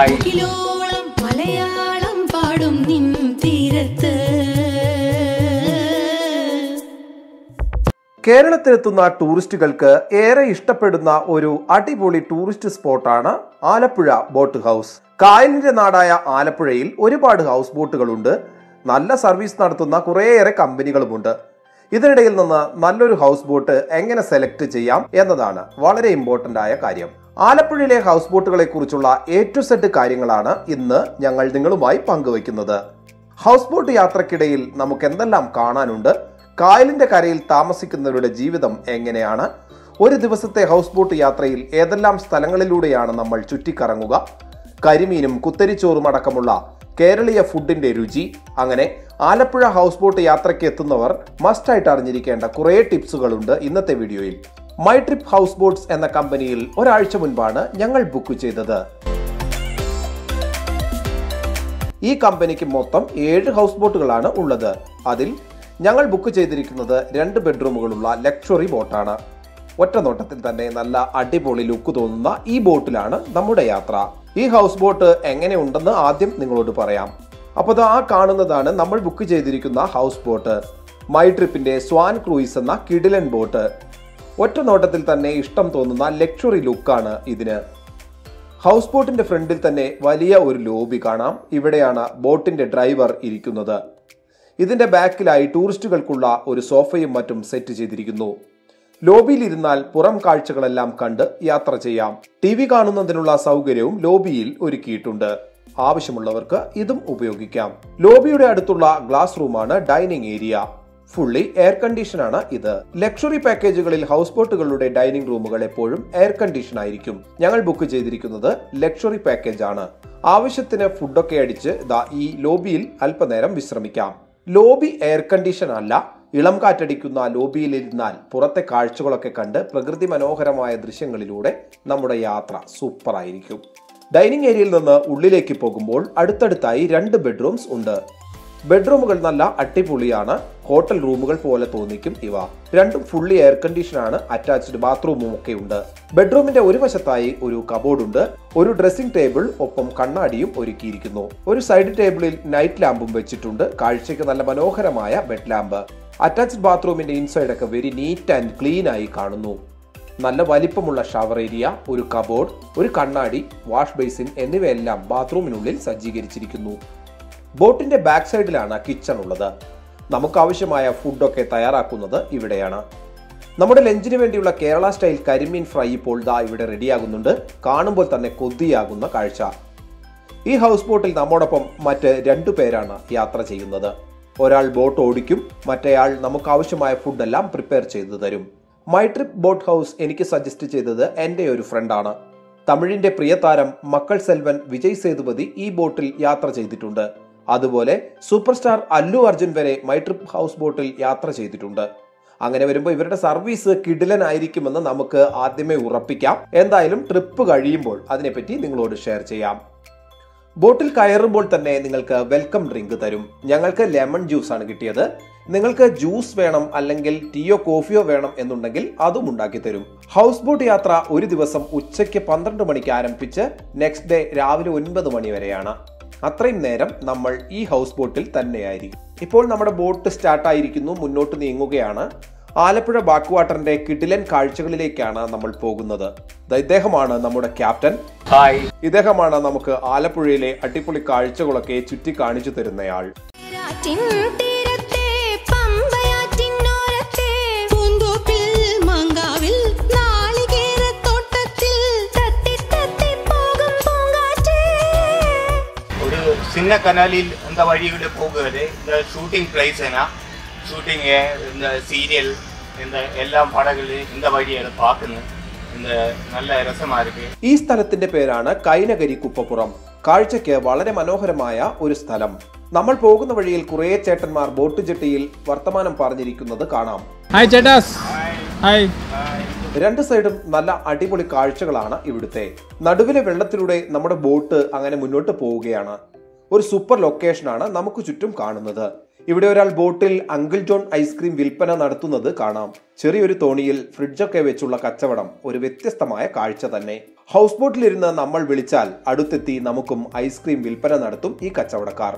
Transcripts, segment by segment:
Hi മുകിലോളം Malayalam പാടും നിൻ തീരത്ത്. കേരളത്തിലെത്തുന്ന ടൂറിസ്റ്റുകൾക്ക് ഏറെ ഇഷ്ടപ്പെടുന്ന ഒരു അടിപൊളി ടൂറിസ്റ്റ് സ്പോട്ടാണ് ആലപ്പുഴ ബോട്ട് ഹൗസ്. കായലിന്റെ നാടായ ആലപ്പുഴയിൽ ഒരുപാട് ഹൗസ് ബോട്ടുകളുണ്ട്. നല്ല സർവീസ് നടത്തുന്ന കുറേയേറെ കമ്പനികളുമുണ്ട്. ഇതിനിടയിൽ നിന്ന് നല്ലൊരു ഹൗസ് ബോട്ട് എങ്ങനെ സെലക്ട് ചെയ്യാം എന്നതാണ് വളരെ ഇമ്പോർട്ടന്റ് ആയ കാര്യം. ആലപ്പുഴയിലെ ഹൗസ് ബോട്ടുകളെ കുറിച്ചുള്ള എ ടു സെഡ് കാര്യങ്ങളാണ് ഇന്ന് ഞങ്ങൾ നിങ്ങളുമായി പങ്കുവയ്ക്കുന്നത്. ഹൗസ് ബോട്ട് യാത്രക്കിടയിൽ നമുക്ക് എന്തെല്ലാം കാണാനുണ്ട്? കായലിന്റെ കരയിൽ താമസിക്കുന്നവരുടെ ജീവിതം എങ്ങനെയാണ്? ഒരു ദിവസത്തെ ഹൗസ് ബോട്ട് യാത്രയിൽ ഏതെല്ലാം സ്ഥലങ്ങളിലൂടെയാണ് നമ്മൾ ചുറ്റിക്കറങ്ങുക? കരിമീനും കുത്തരിച്ചോറും അടക്കമുള്ള കേരളീയ ഫുഡിന്റെ രുചി. അങ്ങനെ ആലപ്പുഴ ഹൗസ് ബോട്ട് യാത്രയ്ക്ക് എത്തുന്നവർ മസ്റ്റായിട്ട് അറിഞ്ഞിരിക്കേണ്ട കുറേ ടിപ്സുകളുണ്ട് ഇന്നത്തെ വീഡിയോയിൽ. മൈ ട്രിപ്പ് ഹൗസ് ബോട്ട്സ് എന്ന കമ്പനിയിൽ ഒരാഴ്ച മുൻപാണ് ഞങ്ങൾ ബുക്ക് ചെയ്തത്. ഈ കമ്പനിക്ക് മൊത്തം ഏഴ് ഹൗസ് ബോട്ടുകളാണ് ഉള്ളത്. അതിൽ ഞങ്ങൾ ബുക്ക് ചെയ്തിരിക്കുന്നത് രണ്ട് ബെഡ്റൂമുകളുള്ള ലക്ഷറി ബോട്ടാണ്. ഒറ്റ നോട്ടത്തിൽ തന്നെ നല്ല അടിപൊളി ലുക്ക് തോന്നുന്ന ഈ ബോട്ടിലാണ് നമ്മുടെ യാത്ര. ഈ ഹൗസ് ബോട്ട് എങ്ങനെയുണ്ടെന്ന് ആദ്യം നിങ്ങളോട് പറയാം. അപ്പോൾ ആ കാണുന്നതാണ് നമ്മൾ ബുക്ക് ചെയ്തിരിക്കുന്ന ഹൗസ് ബോട്ട്. മൈ ട്രിപ്പിന്റെ സ്വാൻ ക്രൂയിസ് എന്ന കിഡിലൻ ബോട്ട്. ഒറ്റ നോട്ടത്തിൽ തന്നെ ഇഷ്ടം തോന്നുന്ന ലക്ഷറി ലുക്കാണ് ഇതിന്. ഹൗസ് ബോട്ടിന്റെ ഫ്രണ്ടിൽ തന്നെ വലിയ ഒരു ലോബി കാണാം. ഇവിടെയാണ് ബോട്ടിന്റെ ഡ്രൈവർ ഇരിക്കുന്നത്. ഇതിന്റെ ബാക്കിലായി ടൂറിസ്റ്റുകൾക്കുള്ള ഒരു സോഫയും മറ്റും സെറ്റ് ചെയ്തിരിക്കുന്നു. ലോബിയിൽ ഇരുന്നാൽ പുറം കാഴ്ചകളെല്ലാം കണ്ട് യാത്ര ചെയ്യാം. ടി വി കാണുന്നതിനുള്ള സൗകര്യവും ലോബിയിൽ ഒരുക്കിയിട്ടുണ്ട്. ആവശ്യമുള്ളവർക്ക് ഇതും ഉപയോഗിക്കാം. ലോബിയുടെ അടുത്തുള്ള ഗ്ലാസ് റൂമാണ് dining area. Fully air condition ആണ് ഇത്. ലക്ഷറി പാക്കേജുകളിൽ ഹൗസ് ബോട്ടുകളുടെ ഡൈനിങ് റൂമുകൾ എപ്പോഴും എയർ കണ്ടീഷൻ ആയിരിക്കും. ഞങ്ങൾ ബുക്ക് ചെയ്തിരിക്കുന്നത് ലക്ഷറി പാക്കേജ് ആണ്. ആവശ്യത്തിന് ഫുഡൊക്കെ അടിച്ച് ദാ ഈ ലോബിയിൽ അല്പനേരം വിശ്രമിക്കാം. ലോബി എയർ കണ്ടീഷൻ അല്ല ഇളം കാറ്റടിക്കുന്ന ലോബിയിലിരുന്നാൽ പുറത്തെ കാഴ്ചകളൊക്കെ കണ്ട് പ്രകൃതി മനോഹരമായ ദൃശ്യങ്ങളിലൂടെ നമ്മുടെ യാത്ര സൂപ്പർ ആയിരിക്കും. ഡൈനിങ് ഏരിയയിൽ നിന്ന് ഉള്ളിലേക്ക് പോകുമ്പോൾ അടുത്തടുത്തായി രണ്ട് ബെഡ്റൂംസ് ഉണ്ട്. ബെഡ്റൂമുകൾ നല്ല അടിപൊളിയാണ് ഹോട്ടൽ റൂമുകൾ പോലെ തോന്നിക്കും ഇവ. രണ്ടും ഫുള്ളി എയർ കണ്ടീഷൻ ആണ് അറ്റാച്ച്ഡ് ബാത്റൂമും ഒക്കെ ഉണ്ട്. ബെഡ്റൂമിന്റെ ഒരു വശത്തായി ഒരു കബോർഡ് ഉണ്ട്. ഒരു ഡ്രസ്സിംഗ് ടേബിൾ ഒപ്പം കണ്ണാടിയും ഒരുക്കിയിരിക്കുന്നു. ഒരു സൈഡ് ടേബിളിൽ നൈറ്റ് ലാമ്പും വെച്ചിട്ടുണ്ട്. കാഴ്ചയ്ക്ക് നല്ല മനോഹരമായ ബെഡ് ലാമ്പ് അറ്റാച്ച്ഡ് ബാത്റൂമിന്റെ ഇൻസൈഡ് ഒക്കെ വെരി നീറ്റ് ആൻഡ് ക്ലീൻ ആയി കാണുന്നു. നല്ല വലിപ്പമുള്ള ഷവർ ഏരിയ ഒരു കബോർഡ് ഒരു കണ്ണാടി വാഷ് ബേസിൻ എന്നിവയെല്ലാം ബാത്റൂമിനുള്ളിൽ സജ്ജീകരിച്ചിരിക്കുന്നു. ബോട്ടിന്റെ ബാക്ക് സൈഡിലാണ് കിച്ചൺ ഉള്ളത്. നമുക്ക് ആവശ്യമായ ഫുഡൊക്കെ തയ്യാറാക്കുന്നത് ഇവിടെയാണ്. നമ്മുടെ ലഞ്ചിന് വേണ്ടിയുള്ള കേരള സ്റ്റൈൽ കരിമീൻ ഫ്രൈ ഇപ്പോൾ ദാ ഇവിടെ റെഡിയാകുന്നുണ്ട്. കാണുമ്പോൾ തന്നെ കൊതിയാകുന്ന കാഴ്ച. ഈ ഹൗസ് ബോട്ടിൽ നമ്മോടൊപ്പം മറ്റ് രണ്ടു പേരാണ് യാത്ര ചെയ്യുന്നത്. ഒരാൾ ബോട്ട് ഓടിക്കും മറ്റേയാൾ നമുക്കാവശ്യമായ ഫുഡെല്ലാം പ്രിപ്പയർ ചെയ്തു തരും. മൈ ട്രിപ്പ് ബോട്ട് ഹൗസ് എനിക്ക് സജസ്റ്റ് ചെയ്തത് എന്റെ ഒരു ഫ്രണ്ടാണ്. തമിഴിന്റെ പ്രിയതാരം മക്കൾ സെൽവൻ വിജയ് സേതുപതി ഈ ബോട്ടിൽ യാത്ര ചെയ്തിട്ടുണ്ട്. അതുപോലെ സൂപ്പർ സ്റ്റാർ അല്ലു അർജുൻ വരെ മൈ ട്രിപ്പ് ഹൗസ് ബോട്ടിൽ യാത്ര ചെയ്തിട്ടുണ്ട്. അങ്ങനെ വരുമ്പോൾ ഇവരുടെ സർവീസ് കിടിലനായിരിക്കുമെന്ന് നമുക്ക് ആദ്യമേ ഉറപ്പിക്കാം. എന്തായാലും ട്രിപ്പ് കഴിയുമ്പോൾ അതിനെപ്പറ്റി നിങ്ങളോട് ഷെയർ ചെയ്യാം. ബോട്ടിൽ കയറുമ്പോൾ തന്നെ നിങ്ങൾക്ക് വെൽക്കം ഡ്രിങ്ക് തരും. ഞങ്ങൾക്ക് ലെമൺ ജ്യൂസ് ആണ് കിട്ടിയത്. നിങ്ങൾക്ക് ജ്യൂസ് വേണം അല്ലെങ്കിൽ ടീയോ കോഫിയോ വേണം എന്നുണ്ടെങ്കിൽ അതും ഉണ്ടാക്കി തരും. ഹൗസ് ബോട്ട് യാത്ര ഒരു ദിവസം ഉച്ചയ്ക്ക് പന്ത്രണ്ട് മണിക്ക് ആരംഭിച്ച് നെക്സ്റ്റ് ഡേ രാവിലെ ഒൻപത് മണി വരെയാണ്. അത്രയും നേരം നമ്മൾ ഈ ഹൗസ് ബോട്ടിൽ തന്നെയായിരിക്കും. ഇപ്പോൾ നമ്മുടെ ബോട്ട് സ്റ്റാർട്ടായിരിക്കുന്നു മുന്നോട്ട് നീങ്ങുകയാണ്. ആലപ്പുഴ ബാക്ക് വാട്ടറിന്റെ കിടിലൻ കാഴ്ചകളിലേക്കാണ് നമ്മൾ പോകുന്നത്. ഇദ്ദേഹമാണ് നമ്മുടെ ക്യാപ്റ്റൻ. ഹായ് ഇദ്ദേഹമാണ് നമുക്ക് ആലപ്പുഴയിലെ അടിപൊളി കാഴ്ചകളൊക്കെ ചുറ്റി കാണിച്ചു തരുന്നയാൾ ஒரு சின்ன கனாலில் இந்த வழியில் போகிறது இந்த ஷூட்டிங் பிளேஸ் என்ன ஷூட்டிங் இந்த சீரியல் இந்த எல்லாம் படங்கள் இந்த வழியை பார்க்கணும் இந்த நல்ல രസമാ இருக்கு ഈ സ്ഥലത്തിന്റെ പേരാണ് കൈനകരി കുപ്പപ്പുറം കാഴ്ചയ്ക്ക് വളരെ മനോഹരമായ ഒരു സ്ഥലം നമ്മൾ പോകുന്ന വഴിയിൽ കുറേ ചേട്ടന്മാർ ബോട്ട് ജെട്ടിയിൽ വർത്തമാനം പറഞ്ഞിരിക്കുന്നത് കാണാം ഹായ് ചേട്ടാസ് ഹായ് രണ്ട് സൈഡും നല്ല അടിപൊളി കാഴ്ചകളാണ് ഇവിടുത്തെ നടുവിലെ വെള്ളത്തിലൂടെ നമ്മുടെ ബോട്ട് അങ്ങനെ മുന്നോട്ട് പോവുകയാണ് ഒരു സൂപ്പർ ലൊക്കേഷനാണ് നമുക്ക് ചുറ്റും കാണുന്നത്. ഇവിടെ ഒരാൾ ബോട്ടിൽ അങ്കിൾ ജോൺ ഐസ്ക്രീം വിൽപ്പന നടത്തുന്നത് കാണാം. ചെറിയൊരു തോണിയിൽ ഫ്രിഡ്ജൊക്കെ വെച്ചുള്ള കച്ചവടം ഒരു വ്യത്യസ്തമായ കാഴ്ച തന്നെ. ഹൗസ് ബോട്ടിലിരുന്ന് നമ്മൾ വിളിച്ചാൽ അടുത്തെത്തി നമുക്കും ഐസ്ക്രീം വിൽപ്പന നടത്തും ഈ കച്ചവടക്കാർ.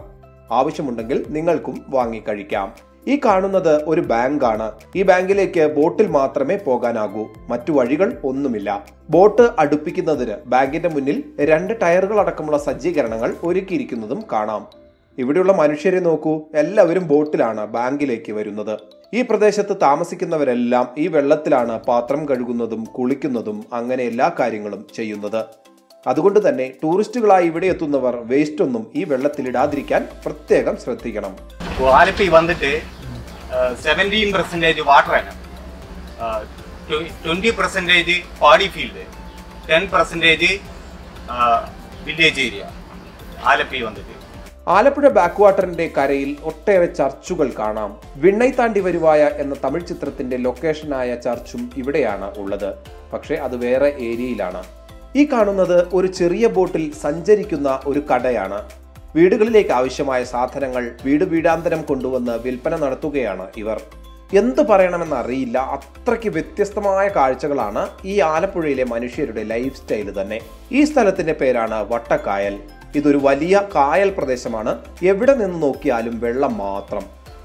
ആവശ്യമുണ്ടെങ്കിൽ നിങ്ങൾക്കും വാങ്ങി കഴിക്കാം. ഈ കാണുന്നത് ഒരു ബാങ്കാണ്. ഈ ബാങ്കിലേക്ക് ബോട്ടിൽ മാത്രമേ പോകാനാകൂ. മറ്റു വഴികൾ ഒന്നുമില്ല. ബോട്ട് അടുപ്പിക്കുന്നതിന് ബാങ്കിന്റെ മുന്നിൽ രണ്ട് ടയറുകൾ അടക്കമുള്ള സജ്ജീകരണങ്ങൾ ഒരുക്കിയിരിക്കുന്നതും കാണാം. ഇവിടെയുള്ള മനുഷ്യരെ നോക്കൂ. എല്ലാവരും ബോട്ടിലാണ് ബാങ്കിലേക്ക് വരുന്നത്. ഈ പ്രദേശത്ത് താമസിക്കുന്നവരെല്ലാം ഈ വെള്ളത്തിലാണ് പാത്രം കഴുകുന്നതും കുളിക്കുന്നതും അങ്ങനെ എല്ലാ കാര്യങ്ങളും ചെയ്യുന്നത്. അതുകൊണ്ട് തന്നെ ടൂറിസ്റ്റുകളായി ഇവിടെ എത്തുന്നവർ വേസ്റ്റ് ഒന്നും ഈ വെള്ളത്തിൽ ഇടാതിരിക്കാൻ പ്രത്യേകം ശ്രദ്ധിക്കണം. ആലപ്പി വന്നിട്ട് സെവന്റീൻ പെർസെന്റേജ് വാട്ടർ ആണ്. Twenty percentage paddy field ten percentage village area Alleppey വന്നിട്ട്. ആലപ്പുഴ ബാക്ക് വാട്ടറിന്റെ കരയിൽ ഒട്ടേറെ ചർച്ചുകൾ കാണാം. വിണ്ണൈ താണ്ടി വരുവായ എന്ന തമിഴ് ചിത്രത്തിന്റെ ലൊക്കേഷനായ ചർച്ചും ഇവിടെയാണ് ഉള്ളത്. പക്ഷേ അത് വേറെ ഏരിയയിലാണ്. ഈ കാണുന്നത് ഒരു ചെറിയ ബോട്ടിൽ സഞ്ചരിക്കുന്ന ഒരു കടയാണ്. വീടുകളിലേക്ക് ആവശ്യമായ സാധനങ്ങൾ വീട് വീടാന്തരം കൊണ്ടുവന്ന് വിൽപ്പന നടത്തുകയാണ് ഇവർ. എന്ത് പറയണമെന്ന് അറിയില്ല. അത്രയ്ക്ക് വ്യത്യസ്തമായ കാഴ്ചകളാണ് ഈ ആലപ്പുഴയിലെ മനുഷ്യരുടെ ലൈഫ് സ്റ്റൈൽ തന്നെ. ഈ സ്ഥലത്തിന്റെ പേരാണ് വട്ടക്കായൽ. ഇതൊരു വലിയ കായൽ പ്രദേശമാണ്. എവിടെ നിന്ന് നോക്കിയാലും വെള്ളം മാത്രം.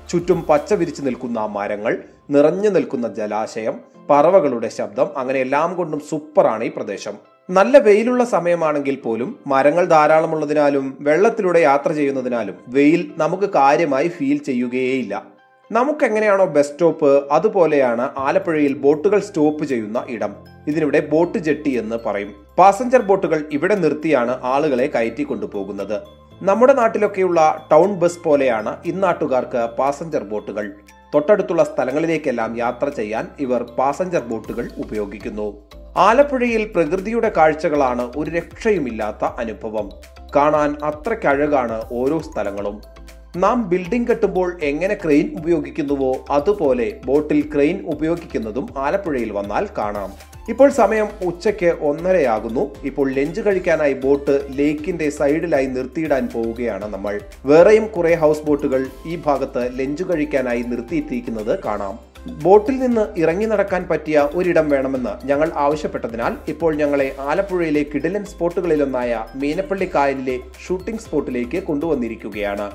ചുറ്റും പച്ച വിരിച്ചു നിൽക്കുന്ന മരങ്ങൾ നിറഞ്ഞു നിൽക്കുന്ന ജലാശയം പറവകളുടെ ശബ്ദം അങ്ങനെ എല്ലാം കൊണ്ടും സൂപ്പറാണ് ഈ പ്രദേശം. നല്ല വെയിലുള്ള സമയമാണെങ്കിൽ പോലും മരങ്ങൾ ധാരാളമുള്ളതിനാലും വെള്ളത്തിലൂടെ യാത്ര ചെയ്യുന്നതിനാലും വെയിൽ നമുക്ക് കാര്യമായി ഫീൽ ചെയ്യുകയേയില്ല. നമുക്ക് എങ്ങനെയാണോ ബസ് സ്റ്റോപ്പ് അതുപോലെയാണ് ആലപ്പുഴയിൽ ബോട്ടുകൾ സ്റ്റോപ്പ് ചെയ്യുന്ന ഇടം. ഇതിനിവിടെ ബോട്ട് ജെട്ടി എന്ന് പറയും. പാസഞ്ചർ ബോട്ടുകൾ ഇവിടെ നിർത്തിയാണ് ആളുകളെ കയറ്റി കൊണ്ടുപോകുന്നത് നമ്മുടെ നാട്ടിലൊക്കെയുള്ള ടൗൺ ബസ് പോലെയാണ് ഇന്നാട്ടുകാർക്ക് പാസഞ്ചർ ബോട്ടുകൾ. തൊട്ടടുത്തുള്ള സ്ഥലങ്ങളിലേക്കെല്ലാം യാത്ര ചെയ്യാൻ ഇവർ പാസഞ്ചർ ബോട്ടുകൾ ഉപയോഗിക്കുന്നു. ആലപ്പുഴയിൽ പ്രകൃതിയുടെ കാഴ്ചകളാണ് ഒരു രക്ഷയുമില്ലാത്ത അനുഭവം. കാണാൻ അത്രയ്ക്കഴകാണ് ഓരോ സ്ഥലങ്ങളും. നാം ബിൽഡിംഗ് കെട്ടുമ്പോൾ എങ്ങനെ ക്രെയിൻ ഉപയോഗിക്കുന്നുവോ അതുപോലെ ബോട്ടിൽ ക്രെയിൻ ഉപയോഗിക്കുന്നതും ആലപ്പുഴയിൽ വന്നാൽ കാണാം. ഇപ്പോൾ സമയം ഉച്ചയ്ക്ക് ഒന്നരയാകുന്നു. ഇപ്പോൾ ലഞ്ച് കഴിക്കാനായി ബോട്ട് ലേക്കിന്റെ സൈഡിലായി നിർത്തിയിടാൻ പോവുകയാണ് നമ്മൾ. വേറെയും കുറെ ഹൗസ് ബോട്ടുകൾ ഈ ഭാഗത്ത് ലഞ്ച് കഴിക്കാനായി നിർത്തിയിട്ടിരിക്കുന്നത് കാണാം. ബോട്ടിൽ നിന്ന് ഇറങ്ങി നടക്കാൻ പറ്റിയ ഒരിടം വേണമെന്ന് ഞങ്ങൾ ആവശ്യപ്പെട്ടതിനാൽ ഇപ്പോൾ ഞങ്ങളെ ആലപ്പുഴയിലെ കിടിലൻ സ്പോട്ടുകളിലൊന്നായ മീനപ്പള്ളി കായലിലെ ഷൂട്ടിംഗ് സ്പോട്ടിലേക്ക് കൊണ്ടുവന്നിരിക്കുകയാണ്.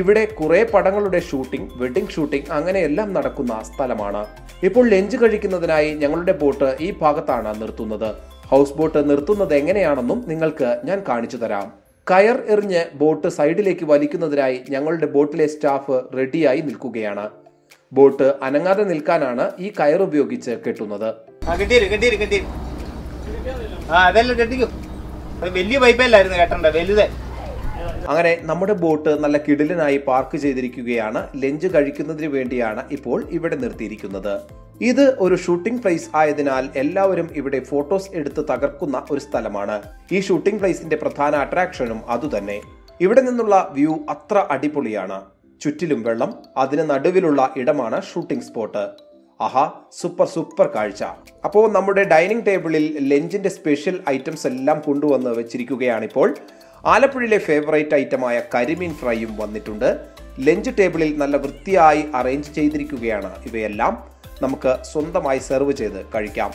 ഇവിടെ കുറെ പടങ്ങളുടെ ഷൂട്ടിംഗ് വെഡിംഗ് ഷൂട്ടിംഗ് അങ്ങനെയെല്ലാം നടക്കുന്ന സ്ഥലമാണ്. ഇപ്പോൾ ലഞ്ച് കഴിക്കുന്നതിനായി ഞങ്ങളുടെ ബോട്ട് ഈ ഭാഗത്താണ് നിർത്തുന്നത്. ഹൗസ് ബോട്ട് നിർത്തുന്നത് എങ്ങനെയാണെന്നും നിങ്ങൾക്ക് ഞാൻ കാണിച്ചു തരാം. കയർ എറിഞ്ഞ് ബോട്ട് സൈഡിലേക്ക് വലിക്കുന്നതിനായി ഞങ്ങളുടെ ബോട്ടിലെ സ്റ്റാഫ് റെഡിയായി നിൽക്കുകയാണ്. ബോട്ട് അനങ്ങാതെ നിൽക്കാനാണ് ഈ കയർ ഉപയോഗിച്ച് കെട്ടുന്നത്. വലിയ പൈപ്പല്ലായിരുന്നു കെട്ടണ്ട വലുത്. അങ്ങനെ നമ്മുടെ ബോട്ട് നല്ല കിടിലനായി പാർക്ക് ചെയ്തിരിക്കുകയാണ്. ലഞ്ച് കഴിക്കുന്നതിന് വേണ്ടിയാണ് ഇപ്പോൾ ഇവിടെ നിർത്തിയിരിക്കുന്നത്. ഇത് ഒരു ഷൂട്ടിംഗ് പ്ലേസ് ആയതിനാൽ എല്ലാവരും ഇവിടെ ഫോട്ടോസ് എടുത്ത് തകർക്കുന്ന ഒരു സ്ഥലമാണ്. ഈ ഷൂട്ടിംഗ് പ്ലേസിന്റെ പ്രധാന അട്രാക്ഷനും അതുതന്നെ. ഇവിടെ നിന്നുള്ള വ്യൂ അത്ര അടിപൊളിയാണ്. ചുറ്റിലും വെള്ളം അതിന് നടുവിലുള്ള ഇടമാണ് ഷൂട്ടിംഗ് സ്പോട്ട്. ആഹാ സൂപ്പർ സൂപ്പർ കാഴ്ച. അപ്പോൾ നമ്മുടെ ഡൈനിങ് ടേബിളിൽ ലഞ്ചിന്റെ സ്പെഷ്യൽ ഐറ്റംസ് എല്ലാം കൊണ്ടുവന്ന് വെച്ചിരിക്കുകയാണിപ്പോൾ. ആലപ്പുഴയിലെ ഫേവറേറ്റ് ഐറ്റമായ കരിമീൻ ഫ്രൈയും വന്നിട്ടുണ്ട്. ലഞ്ച് ടേബിളിൽ നല്ല വൃത്തിയായി അറേഞ്ച് ചെയ്തിരിക്കുകയാണ് ഇവയെല്ലാം. നമുക്ക് സ്വന്തമായി സെർവ് ചെയ്ത് കഴിക്കാം.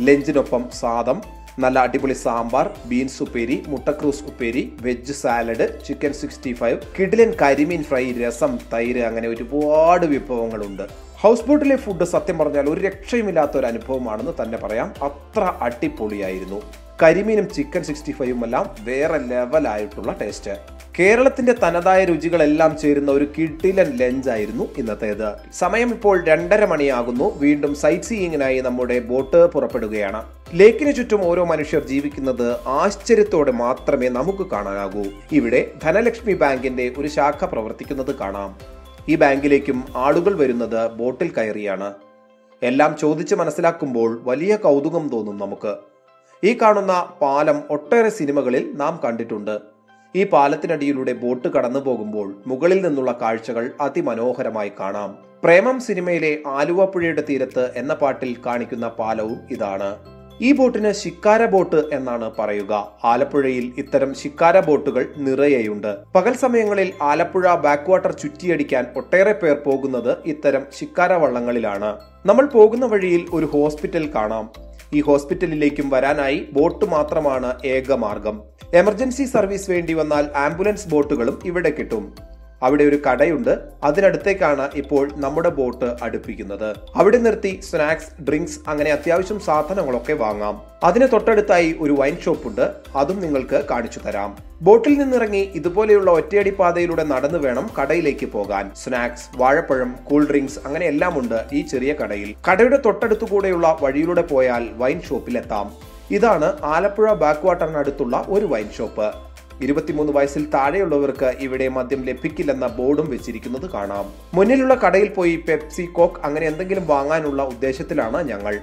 ലഞ്ചിനൊപ്പം സാദം നല്ല അടിപൊളി സാമ്പാർ ബീൻസ് ഉപ്പേരി മുട്ടക്രൂസ് ഉപ്പേരി veg salad chicken sixty five കിഡിലൻ കരിമീൻ ഫ്രൈ രസം തൈര് അങ്ങനെ ഒരുപാട് വിഭവങ്ങളുണ്ട്. ഹൗസ് ബോട്ടിലെ ഫുഡ് സത്യം പറഞ്ഞാൽ ഒരു രക്ഷയുമില്ലാത്ത ഒരു അനുഭവമാണെന്ന് തന്നെ പറയാം. അത്ര അടിപൊളിയായിരുന്നു. കരിമീനും ചിക്കൻ സിക്സ്റ്റി ഫൈവും എല്ലാം വേറെ ലെവലായിട്ടുള്ള ടേസ്റ്റ് കേരളത്തിന്റെ തനതായ രുചികളെല്ലാം ചേരുന്ന ഒരു കിഡിലൻ ലഞ്ച് ആയിരുന്നു ഇന്നത്തേത്. സമയം ഇപ്പോൾ രണ്ടര മണിയാകുന്നു. വീണ്ടും സൈറ്റ് സീയിങ്ങിനായി നമ്മുടെ ബോട്ട് പുറപ്പെടുകയാണ്. ലേക്കിന് ചുറ്റും ഓരോ മനുഷ്യർ ജീവിക്കുന്നത് ആശ്ചര്യത്തോടെ മാത്രമേ നമുക്ക് കാണാനാകൂ. ഇവിടെ ധനലക്ഷ്മി ബാങ്കിന്റെ ഒരു ശാഖ പ്രവർത്തിക്കുന്നത് കാണാം. ഈ ബാങ്കിലേക്കും ആളുകൾ വരുന്നത് ബോട്ടിൽ കയറിയാണ്. എല്ലാം ചോദിച്ച് മനസ്സിലാക്കുമ്പോൾ വലിയ കൗതുകം തോന്നും നമുക്ക്. ഈ കാണുന്ന പാലം ഒട്ടേറെ സിനിമകളിൽ നാം കണ്ടിട്ടുണ്ട്. ഈ പാലത്തിനടിയിലൂടെ ബോട്ട് കടന്നു പോകുമ്പോൾ മുകളിൽ നിന്നുള്ള കാഴ്ചകൾ അതിമനോഹരമായി കാണാം. പ്രേമം സിനിമയിലെ ആലുവ തീരത്ത് എന്ന പാട്ടിൽ കാണിക്കുന്ന പാലവും ഇതാണ്. ഈ ബോട്ടിന് ശിക്കാര ബോട്ട് എന്നാണ് പറയുക. ആലപ്പുഴയിൽ ഇത്തരം ശിക്കാര ബോട്ടുകൾ നിറയെയുണ്ട്. പകൽ സമയങ്ങളിൽ ആലപ്പുഴ ബാക്ക് വാട്ടർ ചുറ്റിയടിക്കാൻ ഒട്ടേറെ പേർ പോകുന്നത് ഇത്തരം ശിക്കാര വള്ളങ്ങളിലാണ്. നമ്മൾ പോകുന്ന വഴിയിൽ ഒരു ഹോസ്പിറ്റൽ കാണാം. ഈ ഹോസ്പിറ്റലിലേക്കും വരാനായി ബോട്ട് മാത്രമാണ് ഏക മാർഗം. എമർജൻസി സർവീസ് വേണ്ടി വന്നാൽ ആംബുലൻസ് ബോട്ടുകളും ഇവിടെ കിട്ടും. അവിടെ ഒരു കടയുണ്ട്. അതിനടുത്തേക്കാണ് ഇപ്പോൾ നമ്മുടെ ബോട്ട് അടുപ്പിക്കുന്നത്. അവിടെ നിർത്തി സ്നാക്സ് ഡ്രിങ്ക്സ് അങ്ങനെ അത്യാവശ്യം സാധനങ്ങളൊക്കെ വാങ്ങാം. അതിന് തൊട്ടടുത്തായി ഒരു വൈൻ ഷോപ്പ് ഉണ്ട് അതും നിങ്ങൾക്ക് കാണിച്ചു തരാം. ബോട്ടിൽ നിന്നിറങ്ങി ഇതുപോലെയുള്ള ഒറ്റയടി പാതയിലൂടെ നടന്നു വേണം കടയിലേക്ക് പോകാൻ. സ്നാക്സ് വാഴപ്പഴം കൂൾ ഡ്രിങ്ക്സ് അങ്ങനെ എല്ലാം ഉണ്ട് ഈ ചെറിയ കടയിൽ. കടയുടെ തൊട്ടടുത്തു കൂടെയുള്ള വഴിയിലൂടെ പോയാൽ വൈൻ ഷോപ്പിലെത്താം. ഇതാണ് ആലപ്പുഴ ബാക്ക് വാട്ടറിനടുത്തുള്ള ഒരു വൈൻ ഷോപ്പ്. ഇരുപത്തിമൂന്ന് വയസ്സിൽ താഴെയുള്ളവർക്ക് ഇവിടെ മദ്യം ലഭിക്കില്ലെന്ന ബോർഡും വെച്ചിരിക്കുന്നത് കാണാം. മുന്നിലുള്ള കടയിൽ പോയി പെപ്സി കോക്ക് അങ്ങനെ എന്തെങ്കിലും വാങ്ങാനുള്ള ഉദ്ദേശത്തിലാണ് ഞങ്ങൾ.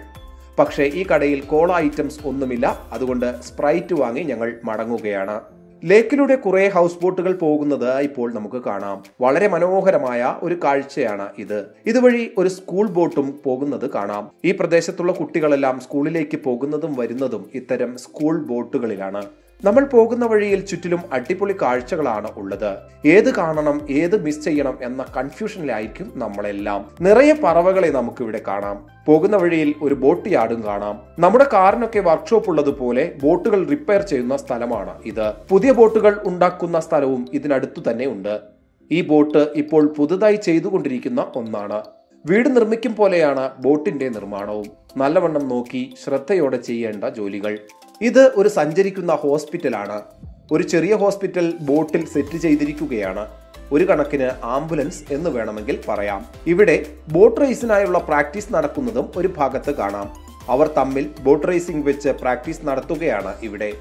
പക്ഷേ ഈ കടയിൽ കോള ഐറ്റംസ് ഒന്നുമില്ല. അതുകൊണ്ട് സ്പ്രൈറ്റ് വാങ്ങി ഞങ്ങൾ മടങ്ങുകയാണ്. ലേക്കിലൂടെ കുറെ ഹൗസ് ബോട്ടുകൾ പോകുന്നത് ഇപ്പോൾ നമുക്ക് കാണാം. വളരെ മനോഹരമായ ഒരു കാഴ്ചയാണ് ഇത്. ഇതുവഴി ഒരു സ്കൂൾ ബോട്ടും പോകുന്നത് കാണാം. ഈ പ്രദേശത്തുള്ള കുട്ടികളെല്ലാം സ്കൂളിലേക്ക് പോകുന്നതും വരുന്നതും ഇത്തരം സ്കൂൾ ബോട്ടുകളിലാണ്. നമ്മൾ പോകുന്ന വഴിയിൽ ചുറ്റിലും അടിപൊളി കാഴ്ചകളാണ് ഉള്ളത്. ഏത് കാണണം ഏത് മിസ് ചെയ്യണം എന്ന കൺഫ്യൂഷനിലായിരിക്കും നമ്മളെല്ലാം. നിറയെ പറവകളെ നമുക്ക് ഇവിടെ കാണാം. പോകുന്ന വഴിയിൽ ഒരു ബോട്ട് യാർഡും കാണാം. നമ്മുടെ കാറിനൊക്കെ വർക്ക്ഷോപ്പ് ഉള്ളതുപോലെ ബോട്ടുകൾ റിപ്പയർ ചെയ്യുന്ന സ്ഥലമാണ് ഇത്. പുതിയ ബോട്ടുകൾ ഉണ്ടാക്കുന്ന സ്ഥലവും ഇതിനടുത്തു തന്നെ ഉണ്ട്. ഈ ബോട്ട് ഇപ്പോൾ പുതുതായി ചെയ്തുകൊണ്ടിരിക്കുന്ന ഒന്നാണ്. വീട് നിർമ്മിക്കും പോലെയാണ് ബോട്ടിന്റെ നിർമ്മാണവും. നല്ലവണ്ണം നോക്കി ശ്രദ്ധയോടെ ചെയ്യേണ്ട ജോലികൾ. ഇത് ഒരു സഞ്ചരിക്കുന്ന ഹോസ്പിറ്റലാണ്. ഒരു ചെറിയ ഹോസ്പിറ്റൽ ബോട്ടിൽ സെറ്റ് ചെയ്തിരിക്കുകയാണ്. ഒരു കണക്കിന് ആംബുലൻസ് എന്ന് വേണമെങ്കിൽ പറയാം. ഇവിടെ ബോട്ട് റേസിനായുള്ള പ്രാക്ടീസ് നടക്കുന്നതും ഒരു ഭാഗത്ത് കാണാം. അവർ തമ്മിൽ ബോട്ട് റേസിംഗ് വെച്ച് പ്രാക്ടീസ് നടത്തുകയാണ് ഇവിടെ.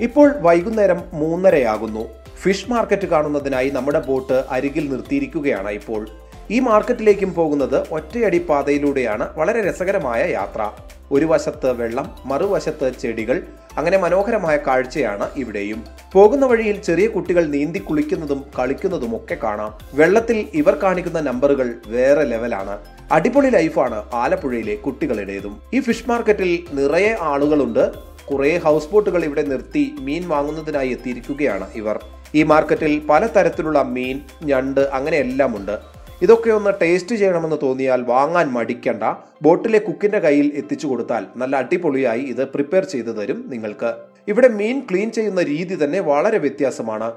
ഇപ്പോൾ വൈകുന്നേരം മൂന്നരയാകുന്നു. ഫിഷ് മാർക്കറ്റ് കാണുന്നതിനായി നമ്മുടെ ബോട്ട് അരികിൽ നിർത്തിയിരിക്കുകയാണ് ഇപ്പോൾ. ഈ മാർക്കറ്റിലേക്കും പോകുന്നത് ഒറ്റയടി പാതയിലൂടെയാണ്. വളരെ രസകരമായ യാത്ര. ഒരു വശത്ത് വെള്ളം മറുവശത്ത് ചെടികൾ അങ്ങനെ മനോഹരമായ കാഴ്ചയാണ് ഇവിടെയും. പോകുന്ന വഴിയിൽ ചെറിയ കുട്ടികൾ നീന്തി കുളിക്കുന്നതും കളിക്കുന്നതും ഒക്കെ കാണാം. വെള്ളത്തിൽ ഇവർ കാണിക്കുന്ന നമ്പറുകൾ വേറെ ലെവലാണ്. അടിപൊളി ലൈഫാണ് ആലപ്പുഴയിലെ കുട്ടികളുടേതും. ഈ ഫിഷ് മാർക്കറ്റിൽ നിറയെ ആളുകളുണ്ട്. കുറെ ഹൗസ് ബോട്ടുകൾ ഇവിടെ നിർത്തി മീൻ വാങ്ങുന്നതിനായി എത്തിയിരിക്കുകയാണ് ഇവർ. ഈ മാർക്കറ്റിൽ പലതരത്തിലുള്ള മീൻ ഞണ്ട് അങ്ങനെയെല്ലാം ഉണ്ട്. ഇതൊക്കെ ഒന്ന് ടേസ്റ്റ് ചെയ്യണമെന്ന് തോന്നിയാൽ വാങ്ങാൻ മടിക്കണ്ട. ബോട്ടിലെ കുക്കിന്റെ കയ്യിൽ എത്തിച്ചു കൊടുത്താൽ നല്ല അടിപൊളിയായി ഇത് പ്രിപ്പയർ ചെയ്തു തരും നിങ്ങൾക്ക്. ഇവിടെ മീൻ ക്ലീൻ ചെയ്യുന്ന രീതി തന്നെ വളരെ വ്യത്യാസമാണ്.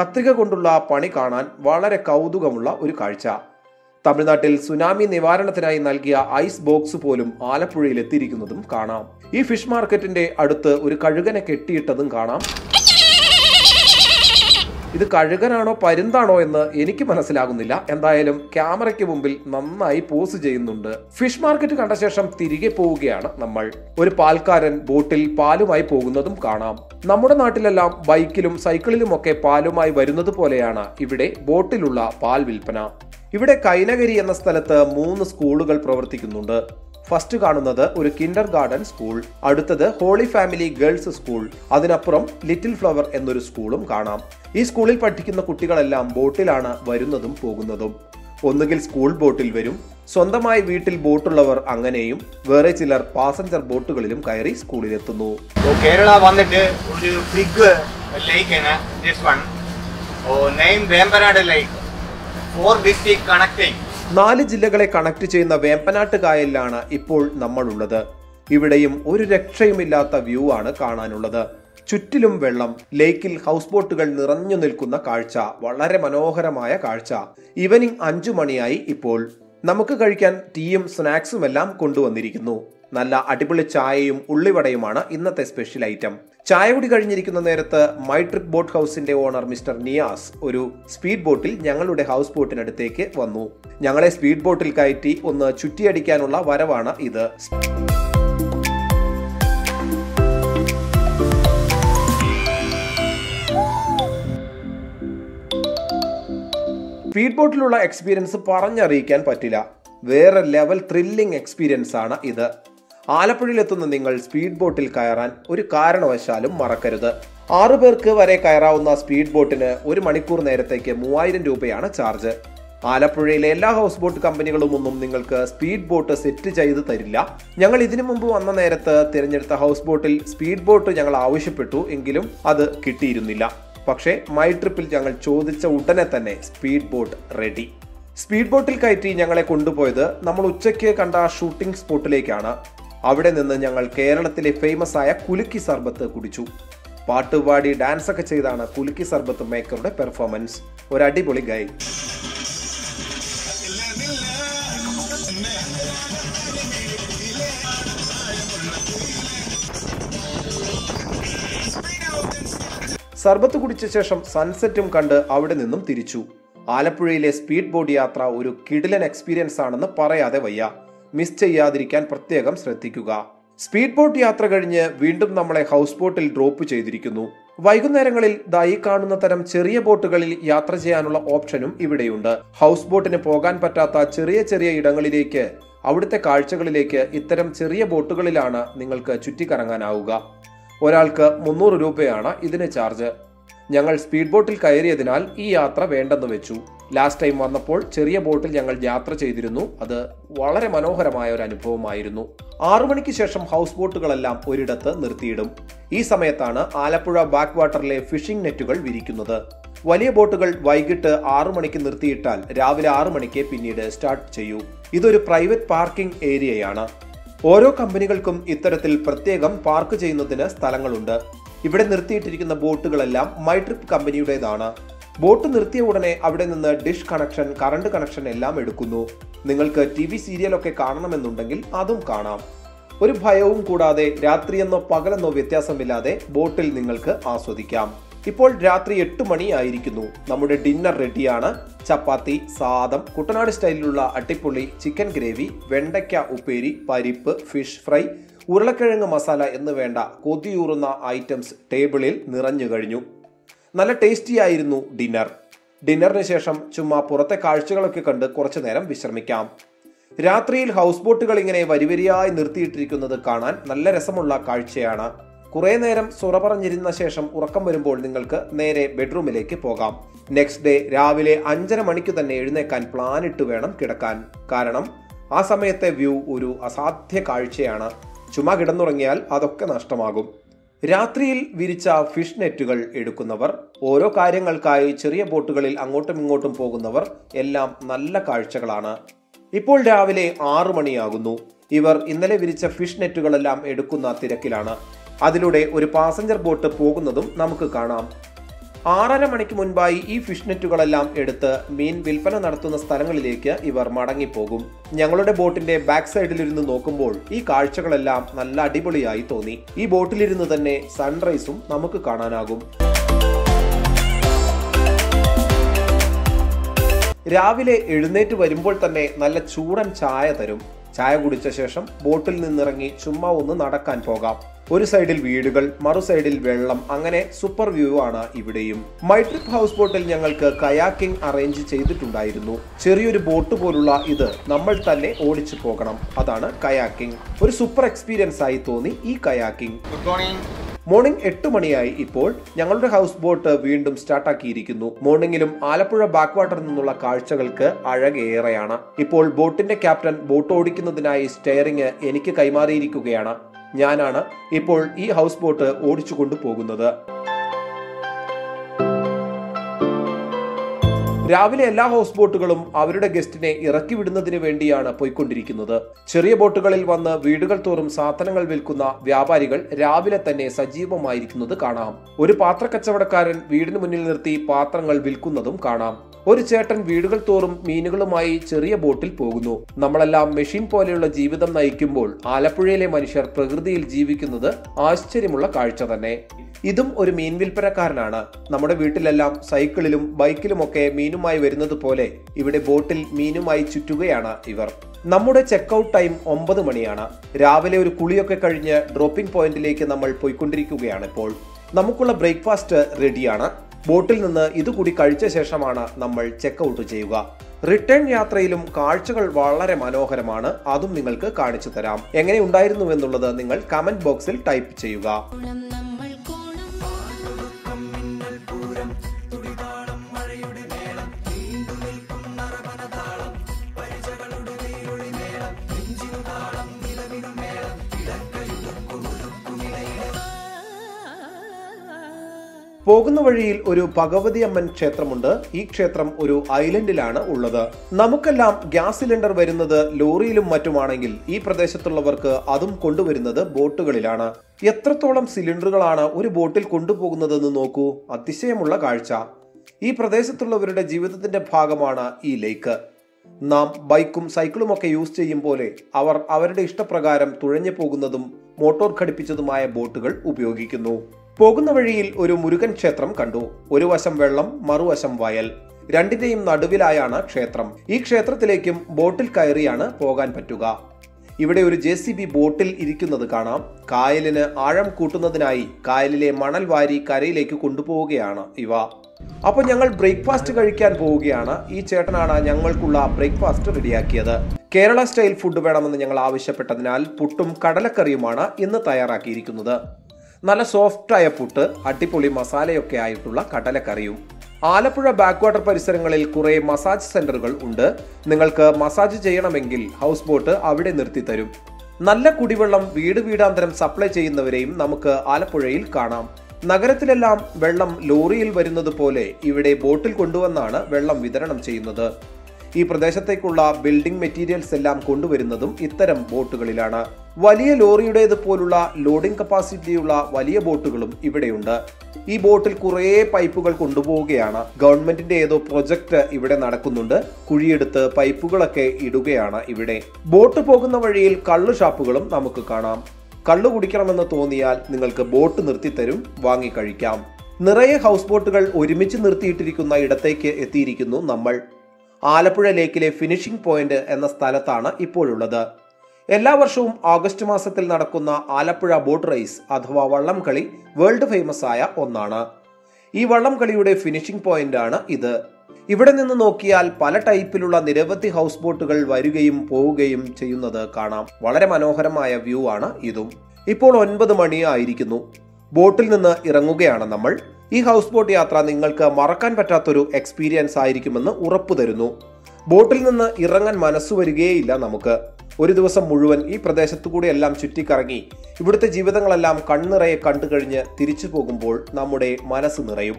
കത്രിക കൊണ്ടുള്ള പണി കാണാൻ വളരെ കൗതുകമുള്ള ഒരു കാഴ്ച. തമിഴ്നാട്ടിൽ സുനാമി നിവാരണത്തിനായി നൽകിയ ഐസ് ബോക്സ് പോലും ആലപ്പുഴയിൽ എത്തിയിരിക്കുന്നതും കാണാം. ഈ ഫിഷ് മാർക്കറ്റിന്റെ അടുത്ത് ഒരു കഴുകനെ കെട്ടിയിട്ടതും കാണാം. ഇത് കഴുകനാണോ പരുന്താണോ എന്ന് എനിക്ക് മനസ്സിലാകുന്നില്ല. എന്തായാലും ക്യാമറയ്ക്ക് മുമ്പിൽ നന്നായി പോസ് ചെയ്യുന്നുണ്ട്. ഫിഷ് മാർക്കറ്റ് കണ്ട ശേഷം തിരികെ പോവുകയാണ് നമ്മൾ. ഒരു പാൽക്കാരൻ ബോട്ടിൽ പാലുമായി പോകുന്നതും കാണാം. നമ്മുടെ നാട്ടിലെല്ലാം ബൈക്കിലും സൈക്കിളിലുമൊക്കെ പാലുമായി വരുന്നത് പോലെയാണ് ഇവിടെ ബോട്ടിലുള്ള പാൽ വിൽപ്പന. ഇവിടെ കൈനഗരി എന്ന സ്ഥലത്ത് മൂന്ന് സ്കൂളുകൾ പ്രവർത്തിക്കുന്നുണ്ട്. ഫസ്റ്റ് കാണുന്നത് ഒരു കിൻഡർ ഗാർഡൻ സ്കൂൾ അടുത്തത് ഹോളി ഫാമിലി ഗേൾസ് സ്കൂൾ അതിനപ്പുറം ലിറ്റിൽ ഫ്ലവർ എന്നൊരു സ്കൂളും കാണാം. ഈ സ്കൂളിൽ പഠിക്കുന്ന കുട്ടികളെല്ലാം ബോട്ടിലാണ് വരുന്നതും പോകുന്നതും. ഒന്നുകിൽ സ്കൂൾ ബോട്ടിൽ വരും സ്വന്തമായി വീട്ടിൽ ബോട്ടുള്ളവർ അങ്ങനെയും വേറെ ചിലർ പാസഞ്ചർ ബോട്ടുകളിലും കയറി സ്കൂളിലെത്തുന്നു കേരള വന്നിട്ട് ഒരു big lake name Vembanad lake four district connecting നാല് ജില്ലകളെ കണക്ട് ചെയ്യുന്ന വേമ്പനാട്ട് കായലിലാണ് ഇപ്പോൾ നമ്മളുള്ളത്. ഇവിടെയും ഒരു രക്ഷയുമില്ലാത്ത വ്യൂ ആണ് കാണാനുള്ളത്. ചുറ്റിലും വെള്ളം ലേക്കിൽ ഹൗസ് ബോട്ടുകൾ നിറഞ്ഞു നിൽക്കുന്ന കാഴ്ച വളരെ മനോഹരമായ കാഴ്ച. ഈവനിങ് അഞ്ചു മണിയായി ഇപ്പോൾ. നമുക്ക് കഴിക്കാൻ ടീയും സ്നാക്സും എല്ലാം കൊണ്ടുവന്നിരിക്കുന്നു. നല്ല അടിപൊളി ചായയും ഉള്ളിവടയുമാണ് ഇന്നത്തെ സ്പെഷ്യൽ ഐറ്റം ചായ കുടി കഴിഞ്ഞിരിക്കുന്ന നേരത്ത് മൈ ട്രിപ്പ് ബോട്ട് ഹൗസിന്റെ ഓണർ മിസ്റ്റർ നിയാസ് ഒരു സ്പീഡ് ബോട്ടിൽ ഞങ്ങളുടെ ഹൗസ് ബോട്ടിനടുത്തേക്ക് വന്നു. ഞങ്ങളെ സ്പീഡ് ബോട്ടിൽ കയറ്റി ഒന്ന് ചുറ്റിയടിക്കാനുള്ള വരവാണ് ഇത്. സ്പീഡ് ബോട്ടിലുള്ള എക്സ്പീരിയൻസ് പറഞ്ഞറിയിക്കാൻ പറ്റില്ല. വേറെ ലെവൽ ത്രില്ലിംഗ് എക്സ്പീരിയൻസ് ആണ് ഇത്. ആലപ്പുഴയിലെത്തുന്ന നിങ്ങൾ സ്പീഡ് ബോട്ടിൽ കയറാൻ ഒരു കാരണവശാലും മറക്കരുത്. ആറു പേർക്ക് വരെ കയറാവുന്ന സ്പീഡ് ബോട്ടിന് ഒരു മണിക്കൂർ നേരത്തേക്ക് മൂവായിരം രൂപയാണ് ചാർജ്. ആലപ്പുഴയിലെ എല്ലാ ഹൗസ് ബോട്ട് കമ്പനികളും ഒന്നും നിങ്ങൾക്ക് സ്പീഡ് ബോട്ട് സെറ്റ് ചെയ്ത് തരില്ല. ഞങ്ങൾ ഇതിനു മുമ്പ് വന്ന നേരത്ത് തിരഞ്ഞെടുത്ത ഹൗസ് ബോട്ടിൽ സ്പീഡ് ബോട്ട് ഞങ്ങൾ ആവശ്യപ്പെട്ടു എങ്കിലും അത് കിട്ടിയിരുന്നില്ല. പക്ഷേ മൈ ട്രിപ്പിൽ ഞങ്ങൾ ചോദിച്ച ഉടനെ തന്നെ സ്പീഡ് ബോട്ട് റെഡി. സ്പീഡ് ബോട്ടിൽ കയറ്റി ഞങ്ങളെ കൊണ്ടുപോയത് നമ്മൾ ഉച്ചയ്ക്ക് കണ്ട ഷൂട്ടിംഗ് സ്പോട്ടിലേക്കാണ്. അവിടെ നിന്ന് ഞങ്ങൾ കേരളത്തിലെ ഫേമസ് ആയ കുലുക്കി സർബത്ത് കുടിച്ചു. പാട്ടുപാടി ഡാൻസ് ഒക്കെ ചെയ്താണ് കുലുക്കി സർബത്ത് മേക്കറുടെ പെർഫോമൻസ് ഒരു അടിപൊളി ഗൈ സർബത്ത് കുടിച്ച ശേഷം സൺസെറ്റും കണ്ട് അവിടെ നിന്നും തിരിച്ചു. ആലപ്പുഴയിലെ സ്പീഡ് ബോട്ട് യാത്ര ഒരു കിടിലൻ എക്സ്പീരിയൻസ് ആണെന്ന് പറയാതെ വയ്യ. മിസ് ചെയ്യാതിരിക്കാൻ പ്രത്യേകം ശ്രദ്ധിക്കുക. സ്പീഡ് ബോട്ട് യാത്ര കഴിഞ്ഞ് വീണ്ടും നമ്മളെ ഹൗസ് ബോട്ടിൽ ഡ്രോപ്പ് ചെയ്തിരിക്കുന്നു. വൈകുന്നേരങ്ങളിൽ ദായി കാണുന്ന തരം ചെറിയ ബോട്ടുകളിൽ യാത്ര ചെയ്യാനുള്ള ഓപ്ഷനും ഇവിടെയുണ്ട്. ഹൗസ് ബോട്ടിന് പോകാൻ പറ്റാത്ത ചെറിയ ചെറിയ ഇടങ്ങളിലേക്ക് അവിടുത്തെ കാഴ്ചകളിലേക്ക് ഇത്തരം ചെറിയ ബോട്ടുകളിലാണ് നിങ്ങൾക്ക് ചുറ്റിക്കറങ്ങാനാവുക. ഒരാൾക്ക് മുന്നൂറ് രൂപയാണ് ഇതിന് ചാർജ് ഞങ്ങൾ സ്പീഡ് ബോട്ടിൽ കയറിയതിനാൽ ഈ യാത്ര വേണ്ടെന്ന് വെച്ചു. ലാസ്റ്റ് ടൈം വന്നപ്പോൾ ചെറിയ ബോട്ടിൽ ഞങ്ങൾ യാത്ര ചെയ്തിരുന്നു. അത് വളരെ മനോഹരമായ ഒരു അനുഭവമായിരുന്നു. ആറു മണിക്ക് ശേഷം ഹൗസ് ബോട്ടുകളെല്ലാം ഒരിടത്ത് നിർത്തിയിടും. ഈ സമയത്താണ് ആലപ്പുഴ ബാക്ക് വാട്ടറിലെ ഫിഷിംഗ് നെറ്റുകൾ വിരിക്കുന്നത്. വലിയ ബോട്ടുകൾ വൈകിട്ട് ആറു മണിക്ക് നിർത്തിയിട്ടാൽ രാവിലെ ആറു മണിക്ക് പിന്നീട് സ്റ്റാർട്ട് ചെയ്യൂ. ഇതൊരു പ്രൈവറ്റ് പാർക്കിംഗ് ഏരിയയാണ് ഓരോ കമ്പനികൾക്കും ഇത്തരത്തിൽ പ്രത്യേകം പാർക്ക് ചെയ്യുന്നതിന് സ്ഥലങ്ങളുണ്ട്. ഇവിടെ നിർത്തിയിട്ടിരിക്കുന്ന ബോട്ടുകളെല്ലാം മൈ ട്രിപ്പ് കമ്പനിയുടേതാണ്. ബോട്ട് നിർത്തിയ ഉടനെ അവിടെ നിന്ന് ഡിഷ് കണക്ഷൻ കറണ്ട് കണക്ഷൻ എല്ലാം എടുക്കുന്നു. നിങ്ങൾക്ക് ടി വി സീരിയലൊക്കെ കാണണമെന്നുണ്ടെങ്കിൽ അതും കാണാം. ഒരു ഭയവും കൂടാതെ രാത്രിയെന്നോ പകലെന്നോ വ്യത്യാസമില്ലാതെ ബോട്ടിൽ നിങ്ങൾക്ക് ആസ്വദിക്കാം. ഇപ്പോൾ രാത്രി എട്ട് മണിയായിരിക്കുന്നു നമ്മുടെ ഡിന്നർ റെഡിയാണ്. ചപ്പാത്തി സാദം കുട്ടനാട് സ്റ്റൈലിലുള്ള അട്ടിപ്പുള്ളി ചിക്കൻ ഗ്രേവി വെണ്ടയ്ക്ക ഉപ്പേരി പരിപ്പ് ഫിഷ് ഫ്രൈ ഉരുളക്കിഴങ്ങ് മസാല എന്ന് വേണ്ട കൊതിയൂറുന്ന ഐറ്റംസ് ടേബിളിൽ നിറഞ്ഞു കഴിഞ്ഞു. നല്ല ടേസ്റ്റി ആയിരുന്നു ഡിന്നർ. ഡിന്നറിന് ശേഷം ചുമ്മാ പുറത്തെ കാഴ്ചകളൊക്കെ കണ്ട് കുറച്ചു നേരം വിശ്രമിക്കാം. രാത്രിയിൽ ഹൗസ് ബോട്ടുകൾ ഇങ്ങനെ വരിവരിയായി നിർത്തിയിട്ടിരിക്കുന്നത് കാണാൻ നല്ല രസമുള്ള കാഴ്ചയാണ്. കുറേ നേരം സുറ പറഞ്ഞിരുന്ന ശേഷം ഉറക്കം വരുമ്പോൾ നിങ്ങൾക്ക് നേരെ ബെഡ്റൂമിലേക്ക് പോകാം. നെക്സ്റ്റ് ഡേ രാവിലെ അഞ്ചര മണിക്ക് തന്നെ എഴുന്നേക്കാൻ പ്ലാൻ ഇട്ട് വേണം കിടക്കാൻ. കാരണം ആ സമയത്തെ വ്യൂ ഒരു അസാധ്യ കാഴ്ചയാണ്. ചുമ്മാ കിടന്നുറങ്ങിയാൽ അതൊക്കെ നഷ്ടമാകും. രാത്രിയിൽ വിരിച്ച ഫിഷ് നെറ്റുകൾ എടുക്കുന്നവർ ഓരോ കാര്യങ്ങൾക്കായി ചെറിയ ബോട്ടുകളിൽ അങ്ങോട്ടും ഇങ്ങോട്ടും പോകുന്നവർ എല്ലാം നല്ല കാഴ്ചകളാണ്. ഇപ്പോൾ രാവിലെ ആറു മണിയാകുന്നു. ഇവർ ഇന്നലെ വിരിച്ച ഫിഷ് നെറ്റുകളെല്ലാം എടുക്കുന്ന തിരക്കിലാണ്. അതിലൂടെ ഒരു പാസഞ്ചർ ബോട്ട് പോകുന്നതും നമുക്ക് കാണാം. ആറര മണിക്ക് മുൻപായി ഈ ഫിഷ് നെറ്റുകളെല്ലാം എടുത്ത് മീൻ വിൽപ്പന നടത്തുന്ന സ്ഥലങ്ങളിലേക്ക് ഇവർ മടങ്ങിപ്പോകും. ഞങ്ങളുടെ ബോട്ടിന്റെ ബാക്ക് സൈഡിലിരുന്ന് നോക്കുമ്പോൾ ഈ കാഴ്ചകളെല്ലാം നല്ല അടിപൊളിയായി തോന്നി. ഈ ബോട്ടിലിരുന്ന് തന്നെ സൺറൈസും നമുക്ക് കാണാനാകും. രാവിലെ എഴുന്നേറ്റ് വരുമ്പോൾ തന്നെ നല്ല ചൂടൻ ചായ തരും. ചായ കുടിച്ച ശേഷം ബോട്ടിൽ നിന്നിറങ്ങി ചുമ്മാ ഒന്ന് നടക്കാൻ പോകാം. ഒരു സൈഡിൽ വീടുകൾ മറു സൈഡിൽ വെള്ളം അങ്ങനെ സൂപ്പർ വ്യൂ ആണ് ഇവിടെയും. മൈ ഹൗസ് ബോട്ടിൽ ഞങ്ങൾക്ക് കയാക്കിംഗ് അറേഞ്ച് ചെയ്തിട്ടുണ്ടായിരുന്നു. ചെറിയൊരു ബോട്ട് പോലുള്ള ഇത് നമ്മൾ തന്നെ ഓടിച്ചു പോകണം. അതാണ് കയാക്കിംഗ്. ഒരു സൂപ്പർ എക്സ്പീരിയൻസ് ആയി തോന്നി ഈ കയാക്കിംഗ്. ഗുഡ് മോർണിംഗ് മോർണിംഗ് എട്ട് മണിയായി ഇപ്പോൾ ഞങ്ങളുടെ ഹൗസ് ബോട്ട് വീണ്ടും സ്റ്റാർട്ടാക്കിയിരിക്കുന്നു മോർണിംഗിലും ആലപ്പുഴ ബാക്ക് വാട്ടറിൽ നിന്നുള്ള കാഴ്ചകൾക്ക് അഴകേറെയാണ്. ഇപ്പോൾ ബോട്ടിന്റെ ക്യാപ്റ്റൻ ബോട്ട് ഓടിക്കുന്നതിനായി സ്റ്റെയറിംഗ് എനിക്ക് കൈമാറിയിരിക്കുകയാണ്. ഞാനാണ് ഇപ്പോൾ ഈ ഹൗസ് ബോട്ട് ഓടിച്ചു കൊണ്ടുപോകുന്നത് രാവിലെ എല്ലാ ഹൗസ് ബോട്ടുകളും അവരുടെ ഗസ്റ്റിനെ ഇറക്കി വിടുന്നതിന് വേണ്ടിയാണ് പോയിക്കൊണ്ടിരിക്കുന്നത്. ചെറിയ ബോട്ടുകളിൽ വന്ന് വീടുകൾ തോറും സാധനങ്ങൾ വിൽക്കുന്ന വ്യാപാരികൾ രാവിലെ തന്നെ സജീവമായിരിക്കുന്നത് കാണാം. ഒരു പാത്രക്കച്ചവടക്കാരൻ വീടിന് മുന്നിൽ നിർത്തി പാത്രങ്ങൾ വിൽക്കുന്നതും കാണാം. ഒരു ചേട്ടൻ വീടുകൾ തോറും മീനുകളുമായി ചെറിയ ബോട്ടിൽ പോകുന്നു. നമ്മളെല്ലാം മെഷീൻ പോലെയുള്ള ജീവിതം നയിക്കുമ്പോൾ ആലപ്പുഴയിലെ മനുഷ്യർ പ്രകൃതിയിൽ ജീവിക്കുന്നത് ആശ്ചര്യമുള്ള കാഴ്ച തന്നെ. ഇതും ഒരു മീൻ വിൽപ്പനക്കാരനാണ്. നമ്മുടെ വീട്ടിലെല്ലാം സൈക്കിളിലും ബൈക്കിലുമൊക്കെ മീനുമായി വരുന്നത് പോലെ ഇവിടെ ബോട്ടിൽ മീനുമായി ചുറ്റുകയാണ് ഇവർ. നമ്മുടെ ചെക്കൗട്ട് ടൈം ഒമ്പത് മണിയാണ്. രാവിലെ ഒരു കുളിയൊക്കെ കഴിഞ്ഞ് ഡ്രോപ്പിംഗ് പോയിന്റിലേക്ക് നമ്മൾ പോയിക്കൊണ്ടിരിക്കുകയാണ് ഇപ്പോൾ. നമുക്കുള്ള ബ്രേക്ക്ഫാസ്റ്റ് റെഡിയാണ് ബോട്ടിൽ നിന്ന് ഇതുകൂടി കഴിച്ച ശേഷമാണ് നമ്മൾ ചെക്കൗട്ട് ചെയ്യുക. റിട്ടേൺ യാത്രയിലും കാഴ്ചകൾ വളരെ മനോഹരമാണ്. അതും നിങ്ങൾക്ക് കാണിച്ചു തരാം. എങ്ങനെ ഉണ്ടായിരുന്നു എന്നുള്ളത് നിങ്ങൾ കമന്റ് ബോക്സിൽ ടൈപ്പ് ചെയ്യുക. പോകുന്ന വഴിയിൽ ഒരു ഭഗവതി അമ്മൻ ക്ഷേത്രമുണ്ട്. ഈ ക്ഷേത്രം ഒരു ഐലൻഡിലാണ് ഉള്ളത്. നമുക്കെല്ലാം ഗ്യാസ് സിലിണ്ടർ വരുന്നത് ലോറിയിലും മറ്റുമാണെങ്കിൽ ഈ പ്രദേശത്തുള്ളവർക്ക് അതും കൊണ്ടുവരുന്നത് ബോട്ടുകളിലാണ്. എത്രത്തോളം സിലിണ്ടറുകളാണ് ഒരു ബോട്ടിൽ കൊണ്ടുപോകുന്നതെന്ന് നോക്കൂ. അതിശയമുള്ള കാഴ്ച. ഈ പ്രദേശത്തുള്ളവരുടെ ജീവിതത്തിന്റെ ഭാഗമാണ് ഈ ലേക്ക്. നാം ബൈക്കും സൈക്കിളും ഒക്കെ യൂസ് ചെയ്യും പോലെ അവർ അവരുടെ ഇഷ്ടപ്രകാരം തുഴഞ്ഞു പോകുന്നതും മോട്ടോർ ഘടിപ്പിച്ചതുമായ ബോട്ടുകൾ ഉപയോഗിക്കുന്നു. പോകുന്ന വഴിയിൽ ഒരു മുരുകൻ ക്ഷേത്രം കണ്ടു. ഒരു വശം വെള്ളം മറുവശം വയൽ. രണ്ടിന്റെയും നടുവിലായാണ് ക്ഷേത്രം. ഈ ക്ഷേത്രത്തിലേക്കും ബോട്ടിൽ കയറിയാണ് പോകാൻ പറ്റുക. ഇവിടെ ഒരു ജെ സി ബി ബോട്ടിൽ ഇരിക്കുന്നത് കാണാം. കായലിന് ആഴം കൂട്ടുന്നതിനായി കായലിലെ മണൽ വാരി കരയിലേക്ക് കൊണ്ടുപോവുകയാണ് ഇവ. അപ്പോൾ ഞങ്ങൾ ബ്രേക്ക്ഫാസ്റ്റ് കഴിക്കാൻ പോവുകയാണ്. ഈ ചേട്ടനാണ് ഞങ്ങൾക്കുള്ള ബ്രേക്ക്ഫാസ്റ്റ് റെഡിയാക്കിയത്. കേരള സ്റ്റൈൽ ഫുഡ് വേണമെന്ന് ഞങ്ങൾ ആവശ്യപ്പെട്ടതിനാൽ പുട്ടും കടലക്കറിയുമാണ് ഇന്ന് തയ്യാറാക്കിയിരിക്കുന്നത്. നല്ല സോഫ്റ്റായ പുട്ട് അടിപൊളി മസാലയൊക്കെ ആയിട്ടുള്ള കടലക്കറിയും. ആലപ്പുഴ ബാക്ക് വാട്ടർ പരിസരങ്ങളിൽ കുറെ മസാജ് സെന്ററുകൾ ഉണ്ട്. നിങ്ങൾക്ക് മസാജ് ചെയ്യണമെങ്കിൽ ഹൗസ് ബോട്ട് അവിടെ നിർത്തി തരും. നല്ല കുടിവെള്ളം വീട് വീടാന്തരം സപ്ലൈ ചെയ്യുന്നവരെയും നമുക്ക് ആലപ്പുഴയിൽ കാണാം. നഗരത്തിലെല്ലാം വെള്ളം ലോറിയിൽ വരുന്നത് പോലെ ഇവിടെ ബോട്ടിൽ കൊണ്ടുവന്നാണ് വെള്ളം വിതരണം ചെയ്യുന്നത്. ഈ പ്രദേശത്തേക്കുള്ള ബിൽഡിംഗ് മെറ്റീരിയൽസ് എല്ലാം കൊണ്ടുവരുന്നതും ഇത്തരം ബോട്ടുകളിലാണ് വലിയ ലോറിയുടേത് പോലുള്ള ലോഡിംഗ് കപ്പാസിറ്റിയുള്ള വലിയ ബോട്ടുകളും ഇവിടെയുണ്ട്. ഈ ബോട്ടിൽ കുറേ പൈപ്പുകൾ കൊണ്ടുപോവുകയാണ്. ഗവൺമെന്റിന്റെ ഏതോ പ്രൊജക്ട് ഇവിടെ നടക്കുന്നുണ്ട്. കുഴിയെടുത്ത് പൈപ്പുകളൊക്കെ ഇടുകയാണ് ഇവിടെ. ബോട്ട് പോകുന്ന വഴിയിൽ കള്ളു ഷാപ്പുകളും നമുക്ക് കാണാം. കള്ളു കുടിക്കണമെന്ന് തോന്നിയാൽ നിങ്ങൾക്ക് ബോട്ട് നിർത്തിത്തരും വാങ്ങി കഴിക്കാം. നിറയെ ഹൗസ് ബോട്ടുകൾ ഒരുമിച്ച് നിർത്തിയിട്ടിരിക്കുന്ന ഇടത്തേക്ക് എത്തിയിരിക്കുന്നു നമ്മൾ. ആലപ്പുഴ ലേക്കിലെ ഫിനിഷിംഗ് പോയിന്റ് എന്ന സ്ഥലത്താണ് ഇപ്പോഴുള്ളത്. എല്ലാ വർഷവും ഓഗസ്റ്റ് മാസത്തിൽ നടക്കുന്ന ആലപ്പുഴ ബോട്ട് റേസ് അഥവാ വള്ളം കളി വേൾഡ് ഫേമസ് ആയ ഒന്നാണ്. ഈ വള്ളം കളിയുടെ ഫിനിഷിംഗ് പോയിന്റ് ആണ് ഇത്. ഇവിടെ നിന്ന് നോക്കിയാൽ പല ടൈപ്പിലുള്ള നിരവധി ഹൗസ് ബോട്ടുകൾ വരികയും പോവുകയും ചെയ്യുന്നത് കാണാം. വളരെ മനോഹരമായ വ്യൂ ആണ് ഇതും. ഇപ്പോൾ ഒൻപത് മണി ആയിരിക്കുന്നു. ബോട്ടിൽ നിന്ന് ഇറങ്ങുകയാണ് നമ്മൾ. ഈ ഹൗസ് ബോട്ട് യാത്ര നിങ്ങൾക്ക് മറക്കാൻ പറ്റാത്തൊരു എക്സ്പീരിയൻസ് ആയിരിക്കുമെന്ന് ഉറപ്പു തരുന്നു. ബോട്ടിൽ നിന്ന് ഇറങ്ങാൻ മനസ്സു വരികയേയില്ല നമുക്ക്. ഒരു ദിവസം മുഴുവൻ ഈ പ്രദേശത്തു കൂടി എല്ലാം ചുറ്റിക്കറങ്ങി ഇവിടുത്തെ ജീവിതങ്ങളെല്ലാം കണ്ണിറയെ കണ്ടു കഴിഞ്ഞ് തിരിച്ചു പോകുമ്പോൾ നമ്മുടെ മനസ്സ് നിറയും.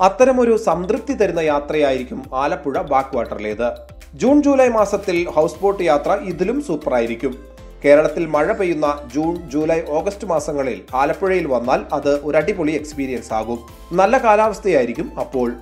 അത്തരമൊരു സംതൃപ്തി തരുന്ന യാത്രയായിരിക്കും ആലപ്പുഴ ബാക്ക് വാട്ടറിലേത് ജൂൺ ജൂലൈ മാസത്തിൽ ഹൗസ് ബോട്ട് യാത്ര ഇതിലും സൂപ്പറായിരിക്കും. കേരളത്തിൽ മഴ പെയ്യുന്ന ജൂൺ ജൂലൈ ഓഗസ്റ്റ് മാസങ്ങളിൽ ആലപ്പുഴയിൽ വന്നാൽ അത് ഒരു അടിപൊളി എക്സ്പീരിയൻസ് ആകും. നല്ല കാലാവസ്ഥയായിരിക്കും അപ്പോൾ.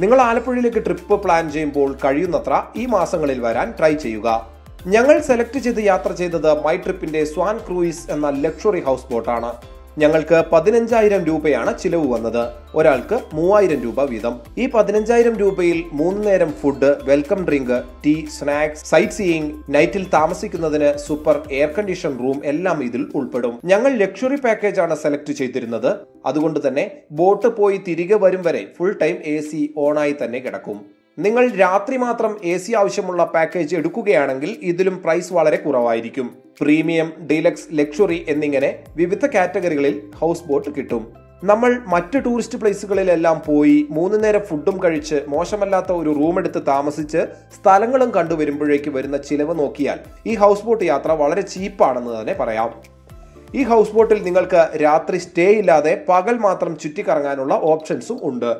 നിങ്ങൾ ആലപ്പുഴയിലേക്ക് ട്രിപ്പ് പ്ലാൻ ചെയ്യുമ്പോൾ കഴിയുന്നത്ര ഈ മാസങ്ങളിൽ വരാൻ ട്രൈ ചെയ്യുക. ഞങ്ങൾ സെലക്ട് ചെയ്ത് യാത്ര ചെയ്തത് മൈ ട്രിപ്പിന്റെ സ്വാൻ ക്രൂയിസ് എന്ന ലക്ഷറി ഹൗസ് ബോട്ടാണ്. ഞങ്ങൾക്ക് പതിനഞ്ചായിരം രൂപയാണ് ചിലവ് വന്നത്. ഒരാൾക്ക് മൂവായിരം രൂപ വീതം. ഈ പതിനഞ്ചായിരം രൂപയിൽ മൂന്ന് നേരം food welcome drink tea snacks sightseeing നൈറ്റിൽ താമസിക്കുന്നതിന് സൂപ്പർ എയർ കണ്ടീഷൻ റൂം എല്ലാം ഇതിൽ ഉൾപ്പെടും. ഞങ്ങൾ ലക്ഷറി പാക്കേജ് ആണ് സെലക്ട് ചെയ്തിരുന്നത്. അതുകൊണ്ട് തന്നെ ബോട്ട് പോയി തിരികെ വരും വരെ ഫുൾ ടൈം എ സി ഓണായി തന്നെ കിടക്കും. നിങ്ങൾ രാത്രി മാത്രം എ സി ആവശ്യമുള്ള പാക്കേജ് എടുക്കുകയാണെങ്കിൽ ഇതിലും പ്രൈസ് വളരെ കുറവായിരിക്കും. പ്രീമിയം ഡീലക്സ് ലക്ഷറി എന്നിങ്ങനെ വിവിധ കാറ്റഗറികളിൽ ഹൗസ് ബോട്ട് കിട്ടും. നമ്മൾ മറ്റ് ടൂറിസ്റ്റ് പ്ലേസുകളിലെല്ലാം പോയി മൂന്ന് നേരം ഫുഡും കഴിച്ച് മോശമല്ലാത്ത ഒരു റൂം എടുത്ത് താമസിച്ച് സ്ഥലങ്ങളും കണ്ടുവരുമ്പോഴേക്ക് വരുന്ന ചിലവ് നോക്കിയാൽ ഈ ഹൗസ് ബോട്ട് യാത്ര വളരെ ചീപ്പാണെന്ന് തന്നെ പറയാം. ഈ ഹൗസ് ബോട്ടിൽ നിങ്ങൾക്ക് രാത്രി സ്റ്റേ ഇല്ലാതെ പകൽ മാത്രം ചുറ്റിക്കറങ്ങാനുള്ള ഓപ്ഷൻസും ഉണ്ട്.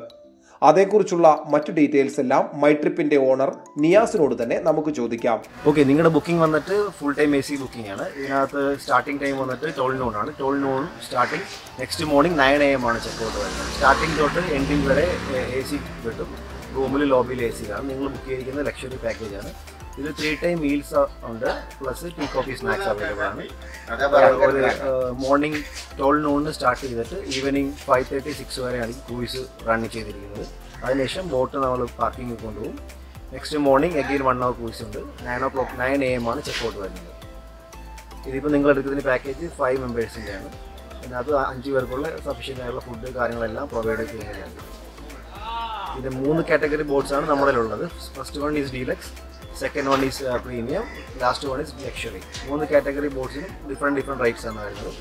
അതേക്കുറിച്ചുള്ള മറ്റു ഡീറ്റെയിൽസ് എല്ലാം മൈ ട്രിപ്പിന്റെ ഓണർ നിയാസിനോട് തന്നെ നമുക്ക് ചോദിക്കാം. ഓക്കെ നിങ്ങളുടെ ബുക്കിംഗ് വന്നിട്ട് full time A C booking ആണ്. ഇതിനകത്ത് സ്റ്റാർട്ടിംഗ് ടൈം വന്നിട്ട് ടോൾ നോൺ ആണ്. Toll non starting next morning nine A M ആണ് ചെക്ക് ഔട്ട് വരുന്നത്. സ്റ്റാർട്ടിംഗ് തൊട്ട് എൻഡിങ് വരെ എ സി കിട്ടും. റൂമിൽ ലോബിയിൽ എ സി ആണ് നിങ്ങൾ ബുക്ക് ചെയ്തിരിക്കുന്ന ലക്ഷറി പാക്കേജ് ആണ്. ഇത് ത്രീ ടൈം മീൽസ് ഉണ്ട് plus tea coffee snacks available ആണ്. ഒരു മോർണിംഗ് ട്വൽവ് നൂണിന് സ്റ്റാർട്ട് ചെയ്തിട്ട് ഈവനിങ് ഫൈവ് തേർട്ടി സിക്സ് വരെയാണ് ക്രൂയിസ് റൺ ചെയ്തിരിക്കുന്നത്. അതിനുശേഷം ബോട്ട് നമ്മൾ പാർക്കിങ്ങിൽ കൊണ്ടുപോകും. Next morning again one hour cruise ഉണ്ട്. Nine o'clock nine A M ആണ് ചെക്ക് ഔട്ട് വരുന്നത്. ഇതിപ്പോൾ നിങ്ങൾ എടുക്കുന്ന പാക്കേജ് ഫൈവ് മെമ്പേഴ്സിന്റെ ആണ്. പിന്നെ അത് അഞ്ച് പേർക്കുള്ള സഫീഷ്യന്റ് ആയിട്ടുള്ള ഫുഡ് കാര്യങ്ങളെല്ലാം പ്രൊവൈഡ് ചെയ്യുന്നതാണ് ഇത് മൂന്ന് കാറ്റഗറി ബോട്ട്സ് ആണ് നമ്മുടെ ഉള്ളത്. First one is deluxe second one is premium last one is luxury മൂന്ന് കാറ്റഗറി ബോട്ട്സിനും ഡിഫറെന്റ് ഡിഫറെന്റ് റൈറ്റ്സ് ആണ് വരുന്നത്.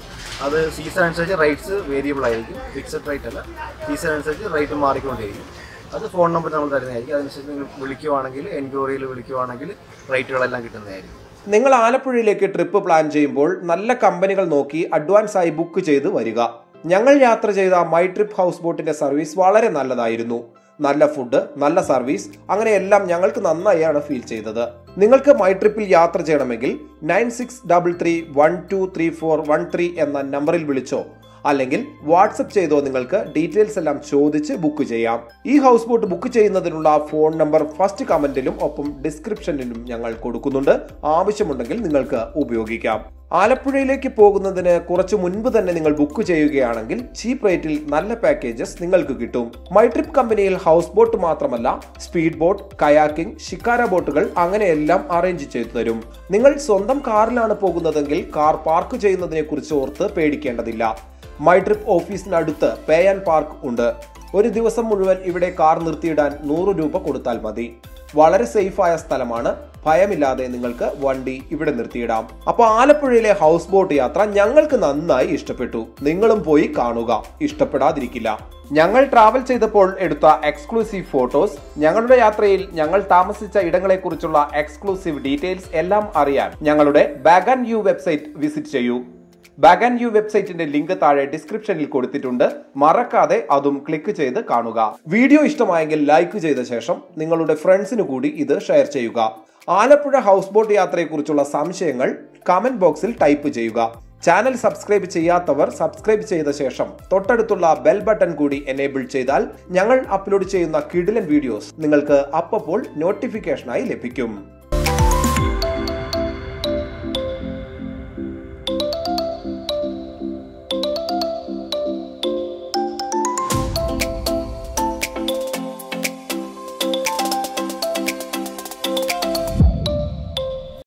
അത് സീസൺ അനുസരിച്ച് റൈറ്റ്സ് വേരിയബിൾ ആയിരിക്കും. ഫിക്സഡ് റേറ്റ് അല്ല. സീസൺ അനുസരിച്ച് റേറ്റ് മാറിക്കൊണ്ടിരിക്കും അത് ഫോൺ നമ്പർ നമ്മൾ തരുന്നതായിരിക്കും. അതനുസരിച്ച് നിങ്ങൾ വിളിക്കുവാണെങ്കിൽ എൻക്വയറിയിൽ വിളിക്കുവാണെങ്കിൽ റേറ്റുകളെല്ലാം കിട്ടുന്നതായിരിക്കും. നിങ്ങൾ ആലപ്പുഴയിലേക്ക് ട്രിപ്പ് പ്ലാൻ ചെയ്യുമ്പോൾ നല്ല കമ്പനികൾ നോക്കി അഡ്വാൻസ് ആയി ബുക്ക് ചെയ്ത് വരിക. ഞങ്ങൾ യാത്ര ചെയ്ത മൈ ട്രിപ്പ് ഹൗസ് ബോട്ടിന്റെ സർവീസ് വളരെ നല്ലതായിരുന്നു. നല്ല ഫുഡ് നല്ല സർവീസ് അങ്ങനെ എല്ലാം ഞങ്ങൾക്ക് നന്നായാണ് ഫീൽ ചെയ്തത്. നിങ്ങൾക്ക് മൈ ട്രിപ്പിൽ യാത്ര ചെയ്യണമെങ്കിൽ nine six double three one two three four one three എന്ന നമ്പറിൽ വിളിച്ചോ. അല്ലെങ്കിൽ വാട്സപ്പ് ചെയ്തോ നിങ്ങൾക്ക് ഡീറ്റെയിൽസ് എല്ലാം ചോദിച്ച് ബുക്ക് ചെയ്യാം. ഈ ഹൗസ് ബോട്ട് ബുക്ക് ചെയ്യുന്നതിനുള്ള ഫോൺ നമ്പർ ഫസ്റ്റ് കമന്റിലും ഒപ്പം ഡിസ്ക്രിപ്ഷനിലും ഞങ്ങൾ കൊടുക്കുന്നുണ്ട്. ആവശ്യമുണ്ടെങ്കിൽ നിങ്ങൾക്ക് ഉപയോഗിക്കാം. ആലപ്പുഴയിലേക്ക് പോകുന്നതിന് കുറച്ച് മുൻപ് തന്നെ നിങ്ങൾ ബുക്ക് ചെയ്യുകയാണെങ്കിൽ ചീപ്പ് റേറ്റിൽ നല്ല പാക്കേജസ് നിങ്ങൾക്ക് കിട്ടും. മൈ ട്രിപ്പ് കമ്പനിയിൽ ഹൗസ് ബോട്ട് മാത്രമല്ല സ്പീഡ് ബോട്ട് കയാക്കിംഗ് ഷിക്കാര ബോട്ടുകൾ അങ്ങനെയെല്ലാം അറേഞ്ച് ചെയ്തു തരും. നിങ്ങൾ സ്വന്തം കാറിലാണ് പോകുന്നതെങ്കിൽ കാർ പാർക്ക് ചെയ്യുന്നതിനെ കുറിച്ച് ഓർത്ത് പേടിക്കേണ്ടതില്ല. മൈ ട്രിപ്പ് ഓഫീസിനടുത്ത് പേ ആൻഡ് പാർക്ക് ഉണ്ട്. ഒരു ദിവസം മുഴുവൻ ഇവിടെ കാർ നിർത്തിയിടാൻ നൂറ് രൂപ കൊടുത്താൽ മതി. വളരെ സേഫായ സ്ഥലമാണ്. ഭയമില്ലാതെ നിങ്ങൾക്ക് വണ്ടി ഇവിടെ നിർത്തിയിടാം. അപ്പോൾ ആലപ്പുഴയിലെ ഹൗസ് ബോട്ട് യാത്ര ഞങ്ങൾക്ക് നന്നായി ഇഷ്ടപ്പെട്ടു. നിങ്ങളും പോയി കാണുക. ഇഷ്ടപ്പെടാതിരിക്കില്ല. ഞങ്ങൾ ട്രാവൽ ചെയ്തപ്പോൾ എടുത്ത എക്സ്ക്ലൂസീവ് ഫോട്ടോസ് ഞങ്ങളുടെ യാത്രയിൽ ഞങ്ങൾ താമസിച്ച ഇടങ്ങളെക്കുറിച്ചുള്ള എക്സ്ക്ലൂസീവ് ഡീറ്റെയിൽസ് എല്ലാം അറിയാൻ ഞങ്ങളുടെ bag and you website visit ചെയ്യൂ. ബാഗ് ആൻഡ് യു വെബ്സൈറ്റിന്റെ ലിങ്ക് താഴെ ഡിസ്ക്രിപ്ഷനിൽ കൊടുത്തിട്ടുണ്ട്. മറക്കാതെ അതും ക്ലിക്ക് ചെയ്ത് കാണുക. വീഡിയോ ഇഷ്ടമായെങ്കിൽ ലൈക്ക് ചെയ്ത ശേഷം നിങ്ങളുടെ ഫ്രണ്ട്സിന് കൂടി ഇത് ഷെയർ ചെയ്യുക. ആലപ്പുഴ ഹൗസ് ബോട്ട് യാത്രയെക്കുറിച്ചുള്ള സംശയങ്ങൾ കമന്റ് ബോക്സിൽ ടൈപ്പ് ചെയ്യുക. ചാനൽ സബ്സ്ക്രൈബ് ചെയ്യാത്തവർ സബ്സ്ക്രൈബ് ചെയ്ത ശേഷം തൊട്ടടുത്തുള്ള ബെൽ ബട്ടൺ കൂടി എനേബിൾ ചെയ്താൽ ഞങ്ങൾ അപ്ലോഡ് ചെയ്യുന്ന കിടിലൻ വീഡിയോസ് നിങ്ങൾക്ക് അപ്പോൾ നോട്ടിഫിക്കേഷനായി ലഭിക്കും.